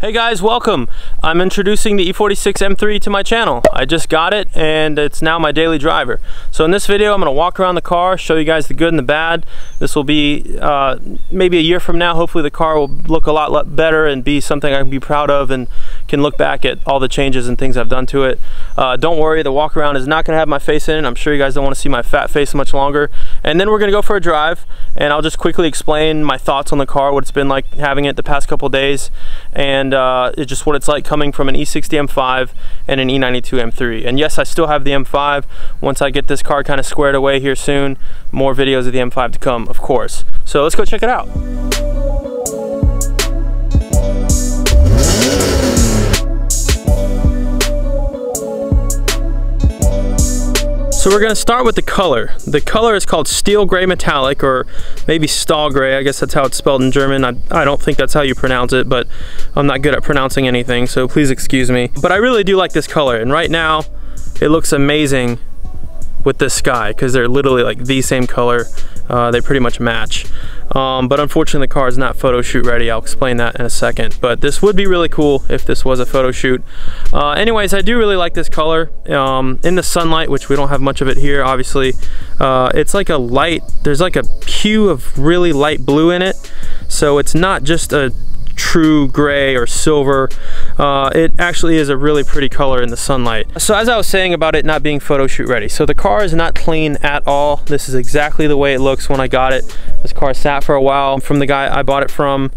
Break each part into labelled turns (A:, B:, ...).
A: Hey guys, welcome. I'm introducing the E46 M3 to my channel. I just got it and it's now my daily driver. So in this video, I'm gonna walk around the car, show you guys the good and the bad. This will be uh, maybe a year from now. Hopefully the car will look a lot better and be something I can be proud of and can look back at all the changes and things I've done to it. Uh, don't worry, the walk around is not gonna have my face in it. I'm sure you guys don't wanna see my fat face much longer. And then we're gonna go for a drive and I'll just quickly explain my thoughts on the car, what it's been like having it the past couple days, and uh, just what it's like coming from an E60 M5 and an E92 M3. And yes, I still have the M5. Once I get this car kind of squared away here soon, more videos of the M5 to come, of course. So let's go check it out. So we're gonna start with the color. The color is called steel gray metallic or maybe stahl gray. I guess that's how it's spelled in German. I, I don't think that's how you pronounce it, but I'm not good at pronouncing anything, so please excuse me. But I really do like this color, and right now, it looks amazing with this sky because they're literally like the same color. Uh, they pretty much match. Um, but unfortunately the car is not photo shoot ready. I'll explain that in a second. But this would be really cool if this was a photo shoot. Uh, anyways, I do really like this color. Um, in the sunlight, which we don't have much of it here, obviously, uh, it's like a light, there's like a hue of really light blue in it. So it's not just a true gray or silver. Uh, it actually is a really pretty color in the sunlight. So as I was saying about it not being photo shoot ready, so the car is not clean at all. This is exactly the way it looks when I got it. This car sat for a while from the guy I bought it from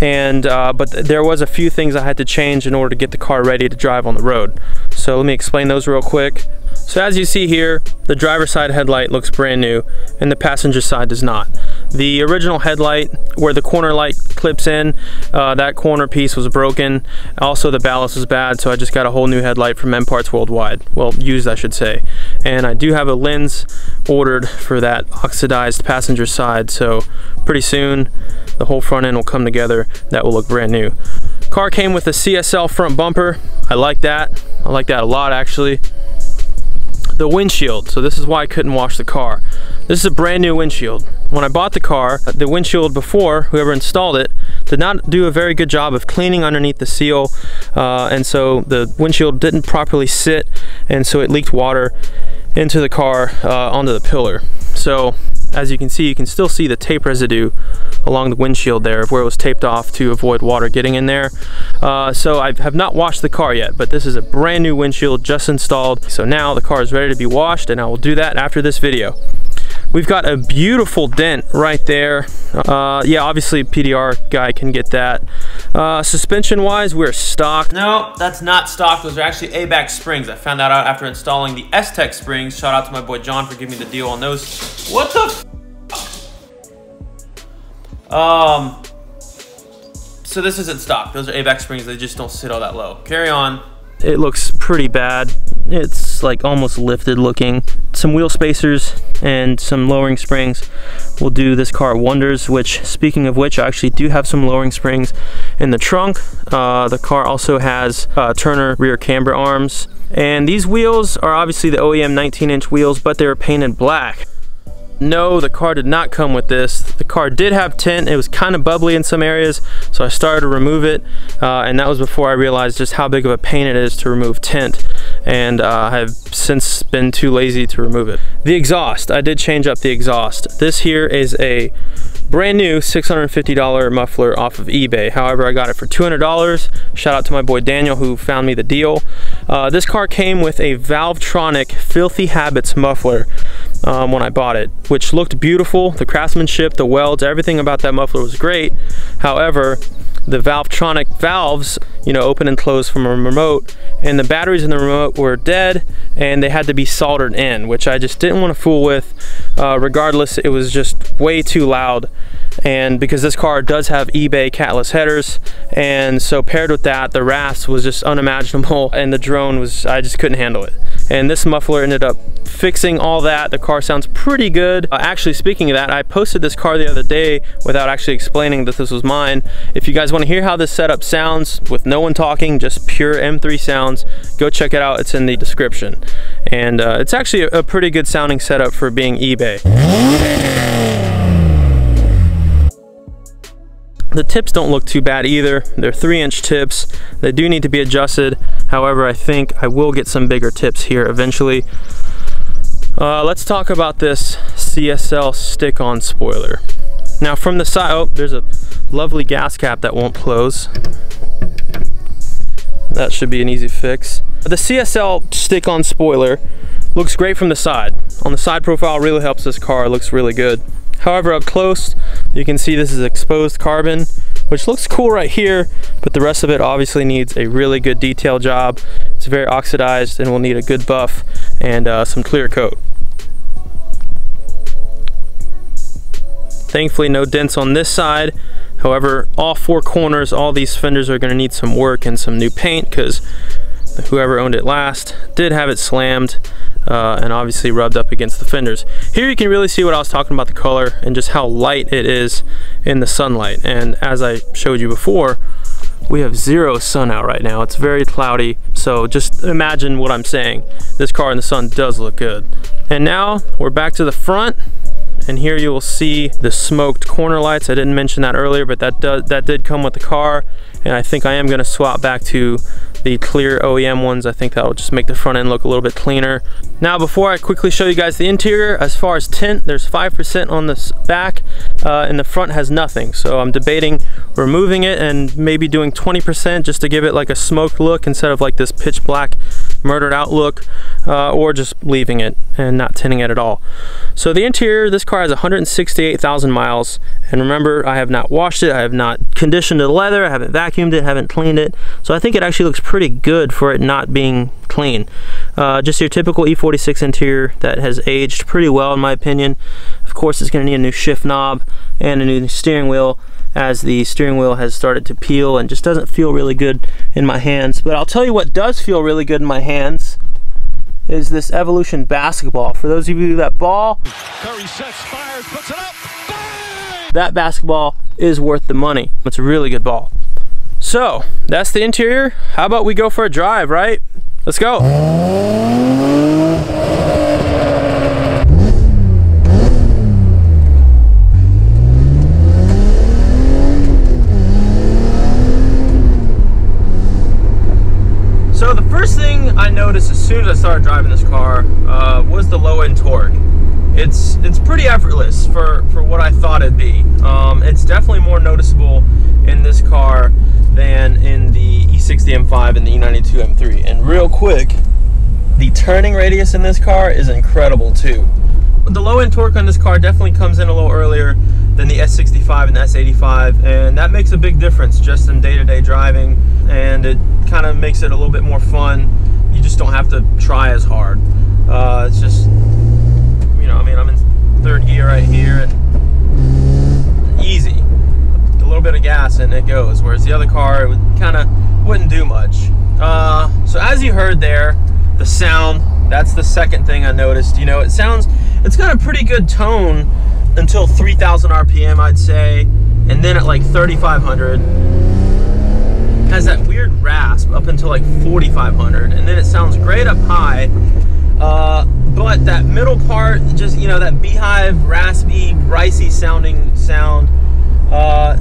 A: and uh, but th there was a few things I had to change in order to get the car ready to drive on the road. So let me explain those real quick. So as you see here, the driver side headlight looks brand new and the passenger side does not. The original headlight where the corner light clips in, uh, that corner piece was broken. Also the ballast was bad so I just got a whole new headlight from M Parts Worldwide. Well, used I should say. And I do have a lens ordered for that oxidized passenger side so pretty soon the whole front end will come together. That will look brand new. Car came with a CSL front bumper. I like that. I like that a lot actually the windshield. So this is why I couldn't wash the car. This is a brand new windshield. When I bought the car, the windshield before, whoever installed it, did not do a very good job of cleaning underneath the seal. Uh, and so the windshield didn't properly sit and so it leaked water into the car uh, onto the pillar. So as you can see, you can still see the tape residue along the windshield there of where it was taped off to avoid water getting in there. Uh, so I have not washed the car yet, but this is a brand new windshield just installed. So now the car is ready to be washed and I will do that after this video. We've got a beautiful dent right there. Uh, yeah, obviously a PDR guy can get that. Uh, suspension wise, we're stock. No, that's not stock. Those are actually Eibach springs. I found that out after installing the S-Tech springs. Shout out to my boy John for giving me the deal on those. What the Um, so this isn't stock. Those are Eibach springs. They just don't sit all that low. Carry on. It looks pretty bad. It's like almost lifted looking. Some wheel spacers and some lowering springs will do this car wonders, which speaking of which, I actually do have some lowering springs in the trunk. Uh, the car also has uh, Turner rear camber arms. And these wheels are obviously the OEM 19 inch wheels, but they are painted black. No, the car did not come with this. The car did have tint. It was kind of bubbly in some areas, so I started to remove it, uh, and that was before I realized just how big of a pain it is to remove tint, and uh, I have since been too lazy to remove it. The exhaust, I did change up the exhaust. This here is a brand new $650 muffler off of eBay. However, I got it for $200. Shout out to my boy Daniel who found me the deal. Uh, this car came with a Valvetronic Filthy Habits muffler um, when I bought it, which looked beautiful. The craftsmanship, the welds, everything about that muffler was great. However, the Valvetronic valves, you know, open and close from a remote, and the batteries in the remote were dead, and they had to be soldered in, which I just didn't want to fool with. Uh, regardless, it was just way too loud, and because this car does have eBay catless headers, and so paired with that, the rasp was just unimaginable, and the drone was, I just couldn't handle it. And this muffler ended up fixing all that. The car sounds pretty good. Uh, actually, speaking of that, I posted this car the other day without actually explaining that this was mine. If you guys want to hear how this setup sounds with no one talking, just pure M3 sounds, go check it out. It's in the description. And uh, it's actually a, a pretty good sounding setup for being eBay. The tips don't look too bad either. They're three inch tips. They do need to be adjusted. However, I think I will get some bigger tips here eventually. Uh, let's talk about this CSL stick-on spoiler. Now from the side, oh, there's a lovely gas cap that won't close. That should be an easy fix. The CSL stick-on spoiler looks great from the side. On the side profile really helps this car, looks really good. However, up close, you can see this is exposed carbon, which looks cool right here, but the rest of it obviously needs a really good detail job. It's very oxidized and will need a good buff and uh, some clear coat. Thankfully, no dents on this side. However, all four corners, all these fenders are gonna need some work and some new paint because whoever owned it last did have it slammed uh, and obviously rubbed up against the fenders. Here you can really see what I was talking about the color and just how light it is in the sunlight. And as I showed you before, we have zero sun out right now. It's very cloudy, so just imagine what I'm saying. This car in the sun does look good. And now we're back to the front and here you will see the smoked corner lights. I didn't mention that earlier, but that, does, that did come with the car and I think I am gonna swap back to the clear OEM ones. I think that will just make the front end look a little bit cleaner. Now, before I quickly show you guys the interior, as far as tint, there's 5% on the back uh, and the front has nothing. So I'm debating removing it and maybe doing 20% just to give it like a smoked look instead of like this pitch black murdered outlook, uh, or just leaving it and not tinting it at all. So the interior, this car has 168,000 miles and remember I have not washed it, I have not conditioned the leather, I haven't vacuumed it, haven't cleaned it. So I think it actually looks pretty good for it not being clean. Uh, just your typical E46 interior that has aged pretty well in my opinion. Of course it's going to need a new shift knob and a new steering wheel as the steering wheel has started to peel and just doesn't feel really good in my hands. But I'll tell you what does feel really good in my hands is this Evolution basketball. For those of you that ball, Curry sets, fires, puts it up, bang! that basketball is worth the money. It's a really good ball. So, that's the interior. How about we go for a drive, right? Let's go. noticed as soon as I started driving this car uh, was the low end torque. It's it's pretty effortless for, for what I thought it'd be. Um, it's definitely more noticeable in this car than in the E60 M5 and the E92 M3. And real quick, the turning radius in this car is incredible too. The low end torque on this car definitely comes in a little earlier than the S65 and the S85 and that makes a big difference just in day-to-day -day driving and it kind of makes it a little bit more fun just don't have to try as hard. Uh, it's just, you know, I mean, I'm in third gear right here. and easy. A little bit of gas and it goes. Whereas the other car, it kind of wouldn't do much. Uh, so as you heard there, the sound, that's the second thing I noticed. You know, it sounds, it's got a pretty good tone until 3,000 RPM, I'd say. And then at like 3,500, has that weird rasp up until like 4,500, and then it sounds great up high. Uh, but that middle part, just you know, that beehive, raspy, ricey sounding sound, uh,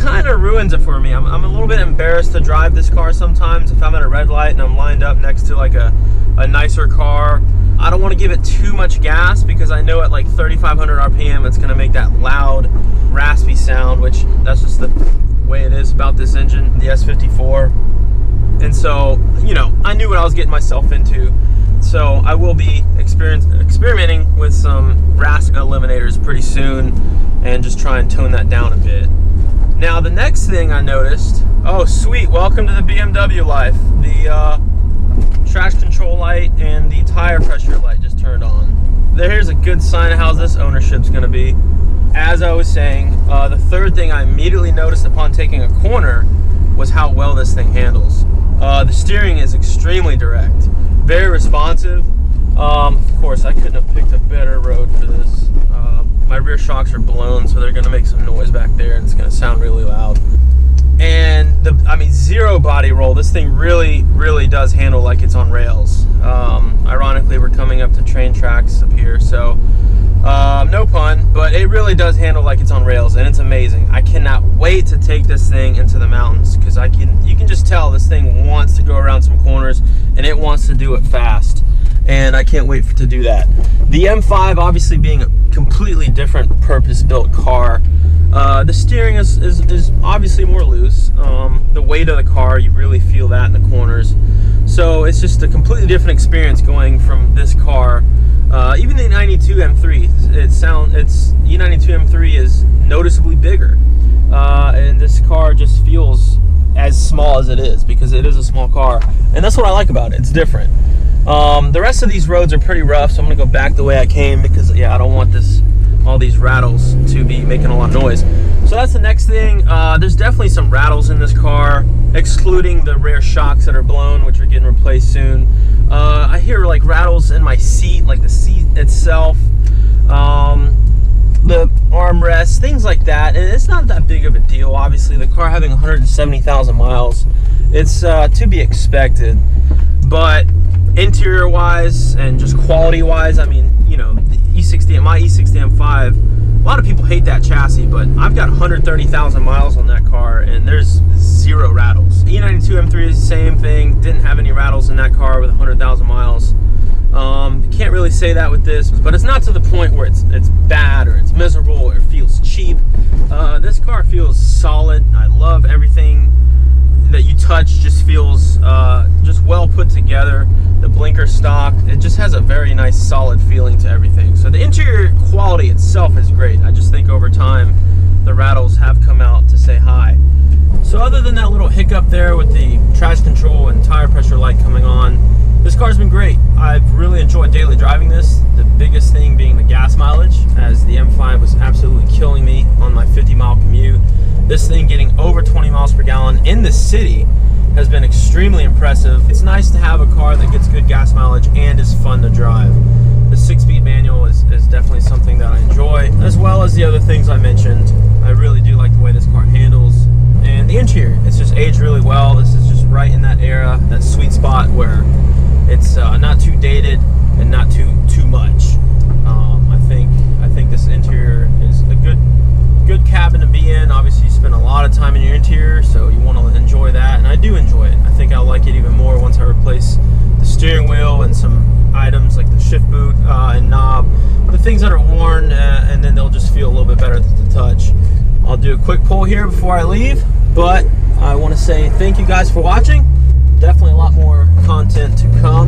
A: kind of ruins it for me. I'm, I'm, a little bit embarrassed to drive this car sometimes if I'm at a red light and I'm lined up next to like a, a nicer car. I don't want to give it too much gas because I know at like 3,500 RPM it's going to make that loud, raspy sound, which that's just the way it is about this engine, the S54. And so, you know, I knew what I was getting myself into. So I will be experimenting with some rasp eliminators pretty soon and just try and tone that down a bit. Now the next thing I noticed, oh sweet, welcome to the BMW life. The uh, traction control light and the tire pressure light just turned on. There's a good sign of how this ownership's gonna be as I was saying, uh, the third thing I immediately noticed upon taking a corner was how well this thing handles. Uh, the steering is extremely direct, very responsive. Um, of course, I couldn't have picked a better road for this. Uh, my rear shocks are blown, so they're going to make some noise back there, and it's going to sound really loud. And the, I mean, zero body roll. This thing really, really does handle like it's on rails. Um, ironically, we're coming up to train tracks up here, so Um, no pun, but it really does handle like it's on rails, and it's amazing. I cannot wait to take this thing into the mountains because I can. You can just tell this thing wants to go around some corners, and it wants to do it fast. And I can't wait for, to do that. The M5, obviously being a completely different purpose-built car, uh, the steering is, is, is, obviously more loose. Um, the weight of the car, you really feel that in the corners. So it's just a completely different experience going from this car uh, even the 92 M3, it sound it's E92 M3 is noticeably bigger, uh, and this car just feels as small as it is because it is a small car, and that's what I like about it. It's different. Um, the rest of these roads are pretty rough, so I'm gonna go back the way I came because yeah, I don't want this all these rattles to be making a lot of noise. So that's the next thing. Uh, there's definitely some rattles in this car, excluding the rear shocks that are blown, which are getting replaced soon. Uh, I hear like rattles in my seat, like the seat itself, um, the armrest, things like that. And it's not that big of a deal. Obviously, the car having 170,000 miles, it's uh, to be expected. But interior wise and just quality wise, I mean, you know, the E60, my E60 M5, a lot of people hate that chassis, but I've got 130,000 miles on that car and there's zero rattles. E92 M3 is the same thing, didn't have any rattles in that car with 100,000 miles. Um, can't really say that with this, but it's not to the point where it's it's bad or it's miserable or it feels cheap. Uh, this car feels solid. I love everything that you touch. Just feels uh, just well put together. The blinker stock, it just has a very nice solid feeling to everything. So the interior quality itself is great. I just think over time the rattles have come out to say hi. So other than that little hiccup there with the traction control and tire pressure light coming on, this car's been great. I've really enjoyed daily driving this. The biggest thing being the gas mileage, as the M5 was absolutely killing me on my 50 mile commute. This thing getting over 20 miles per gallon in the city has been extremely impressive. It's nice to have a car that gets good gas mileage and is fun to drive. The six-speed manual is, is definitely something that I enjoy, as well as the other things I mentioned. I really do like the way this car handles. And the interior, it's just aged really well. This is just right in that era, that sweet spot where it's uh, not too dated and not too too much. Um, I think I think this interior is a good good cabin to be in. Obviously, you spend a lot of time in your interior, so you want to enjoy that, and I do enjoy it. I think I'll like it even more once I replace the steering wheel and some items like the shift boot uh, and knob, the things that are worn, uh, and then they'll just feel a little bit better to touch. I'll do a quick pull here before I leave, but I want to say thank you guys for watching. Definitely a lot more content to come,